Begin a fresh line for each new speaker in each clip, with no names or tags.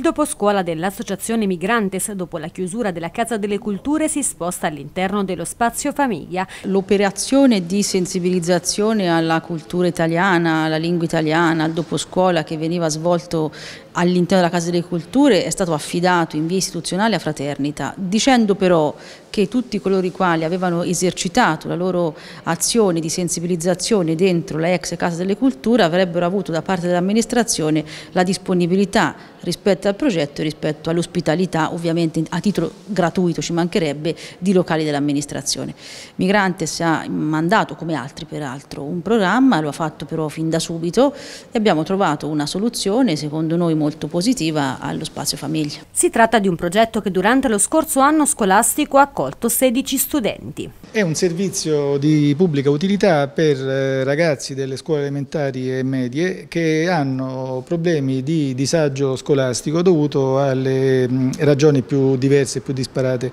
doposcuola dell'Associazione Migrantes dopo la chiusura della Casa delle Culture si sposta all'interno dello spazio famiglia.
L'operazione di sensibilizzazione alla cultura italiana, alla lingua italiana, al doposcuola che veniva svolto all'interno della Casa delle Culture è stato affidato in via istituzionale a Fraternita, dicendo però che tutti coloro i quali avevano esercitato la loro azione di sensibilizzazione dentro la ex Casa delle Culture avrebbero avuto da parte dell'amministrazione la disponibilità rispetto al progetto e rispetto all'ospitalità, ovviamente a titolo gratuito ci mancherebbe, di locali dell'amministrazione. Migrantes ha mandato, come altri peraltro, un programma, lo ha fatto però fin da subito e abbiamo trovato una soluzione secondo noi molto positiva allo spazio famiglia.
Si tratta di un progetto che durante lo scorso anno scolastico ha accolto 16 studenti.
È un servizio di pubblica utilità per eh, ragazzi delle scuole elementari e medie che hanno problemi di disagio scolastico dovuto alle ragioni più diverse e più disparate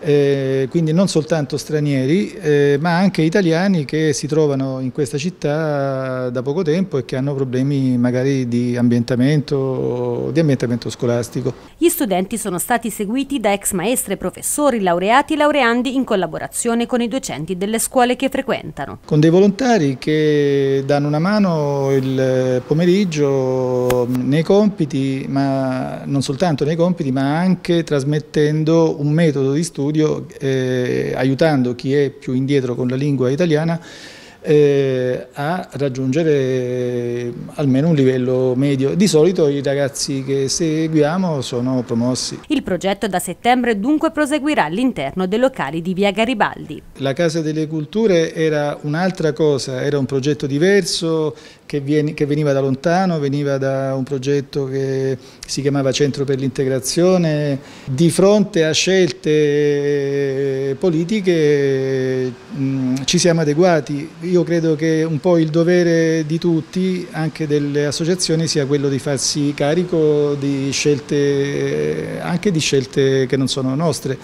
eh, quindi non soltanto stranieri eh, ma anche italiani che si trovano in questa città da poco tempo e che hanno problemi magari di ambientamento, di ambientamento scolastico.
Gli studenti sono stati seguiti da ex maestre, professori, laureati e laureandi in collaborazione con i docenti delle scuole che frequentano.
Con dei volontari che danno una mano il pomeriggio nei compiti, ma non soltanto nei compiti ma anche trasmettendo un metodo di studio studio eh, aiutando chi è più indietro con la lingua italiana eh, a raggiungere almeno un livello medio. Di solito i ragazzi che seguiamo sono promossi.
Il progetto da settembre dunque proseguirà all'interno dei locali di Via Garibaldi.
La Casa delle Culture era un'altra cosa, era un progetto diverso che, viene, che, veniva da lontano, veniva da un progetto che si chiamava Centro per l'integrazione. Di fronte a scelte politiche mh, ci siamo adeguati. Io credo che un po' il dovere di tutti, anche delle associazioni, sia quello di farsi carico di scelte, anche di scelte che non sono nostre.